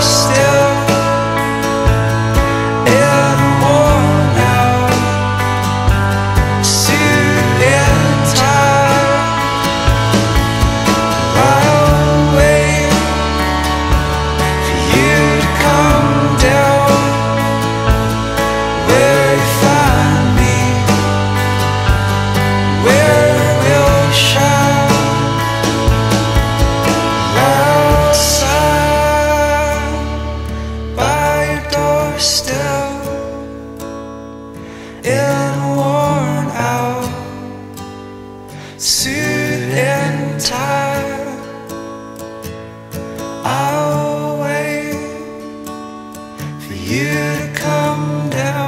still and worn out, suit and tie. I'll wait for you to come down.